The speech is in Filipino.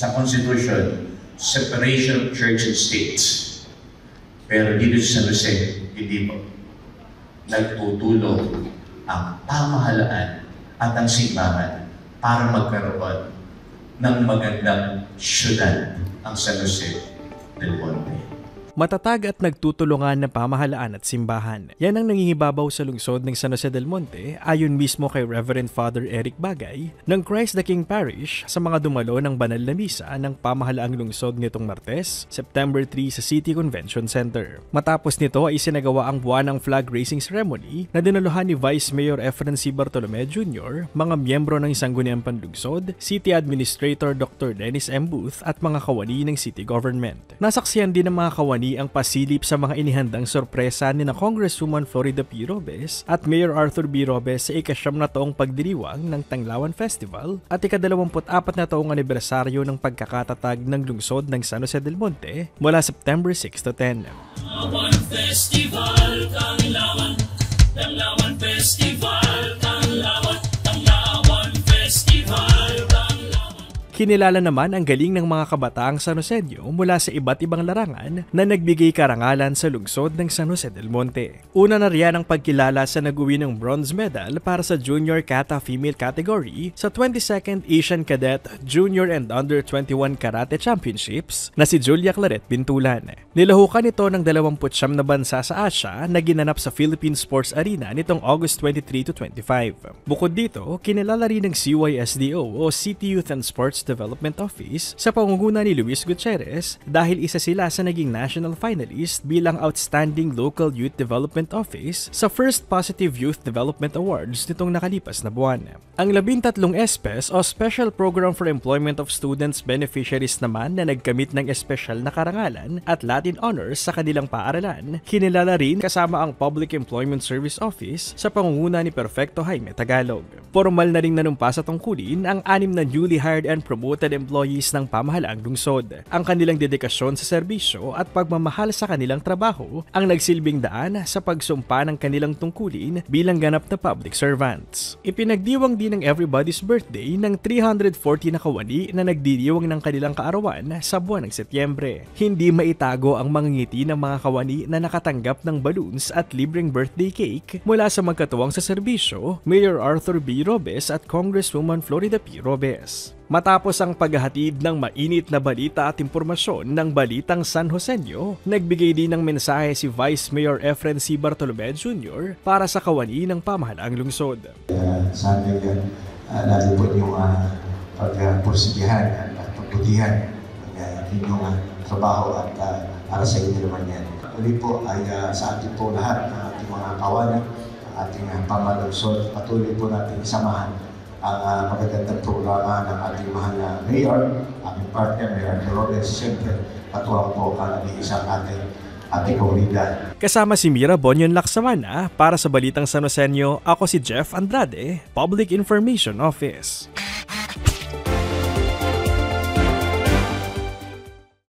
sa Constitution, separation of church and state. Pero dito sa San Jose, hindi po. Nagtutulong ang pamahalaan at ang simbahan para magkaroon ng magandang syudad ang San Jose del Monte. Matatag at nagtutulungan na pamahalaan at simbahan. Yan ang nangingibabaw sa lungsod ng San Jose del Monte ayon mismo kay Reverend Father Eric Bagay ng Christ the King Parish sa mga dumalo ng banal na misa ng pamahalaang lungsod nitong Martes, September 3 sa City Convention Center. Matapos nito ay isinagawa ang buwan ng flag raising ceremony na dinaluhan ni Vice Mayor Efren C. Bartolome Jr., mga miyembro ng Sangguniang Panlungsod, City Administrator Dr. Dennis M. Booth at mga kawani ng city government. Nasaksiyan din ng mga kawani ang pasilip sa mga inihandang sorpresa ni na Congresswoman Florida P. Robes at Mayor Arthur B. Robes sa ikasyam na taong pagdiriwang ng Tanglawan Festival at ikadalawamput-apat na taong anibersaryo ng pagkakatatag ng lungsod ng San Jose del Monte mula September 6 to 10. Tanglawan Festival, Tanglawan, Tanglawan Festival, Kinilala naman ang galing ng mga kabataang San Joseño mula sa iba't ibang larangan na nagbigay karangalan sa lungsod ng San Jose del Monte. Una na riyan ang pagkilala sa nag-uwi ng bronze medal para sa Junior Kata Female category sa 22nd Asian Cadet Junior and Under 21 Karate Championships na si Julia Claret Bintulan. Nilahukan ito ng 29 na bansa sa Asia na ginanap sa Philippine Sports Arena nitong August 23 to 25. Bukod dito, kinilala rin ng CYSDO o City Youth and Sports Development Office sa pangunguna ni Luis Gutierrez dahil isa sila sa naging national finalist bilang Outstanding Local Youth Development Office sa First Positive Youth Development Awards nitong nakalipas na buwan. Ang labintatlong ESPES o Special Program for Employment of Students beneficiaries naman na nagkamit ng espesyal na karangalan at Latin Honors sa kanilang paaralan, kinilala rin kasama ang Public Employment Service Office sa pangunguna ni Perfecto Jaime Tagalog. Formal na ring nanumpa sa tungkulin ang anim na newly hired and promoted employees ng pamahalaang lungsod. Ang kanilang dedikasyon sa serbisyo at pagmamahal sa kanilang trabaho ang nagsilbing daan sa pagsumpa ng kanilang tungkulin bilang ganap na public servants. Ipinagdiwang din ng everybody's birthday ng 340 na kawani na nagdiriwang ng kanilang kaarawan sa buwan ng Setyembre. Hindi maitago ang mga ngiti ng mga kawani na nakatanggap ng balloons at libreng birthday cake mula sa magkatuwang sa serbisyo, Mayor Arthur B. Robes at Congresswoman Florida P. Robes. Matapos ang paghahatid ng mainit na balita at impormasyon ng Balitang San Joseño, nagbigay din ng mensahe si Vice Mayor Efren C. Bartolome Jr. para sa kawani ng pamahalaang lungsod. Uh, sana yan, uh, lalo po yung uh, pagpursigihan at uh, pagbutihan ng uh, inyong uh, trabaho at uh, para sa inyo naman yan. Uli po ay uh, sa ating po lahat ng ating mga kawanan, ating uh, pamalusod, patuloy po natin isamahan ang uh, magagandang programa ng ating mahal na mayor, aming partner, Mayor Dolores, siyempre, patuwang po ka nag-iisang ating ating komunidad. Kasama si Mira Bonyon Laksamana para sa Balitang San Joseño, ako si Jeff Andrade, Public Information Office.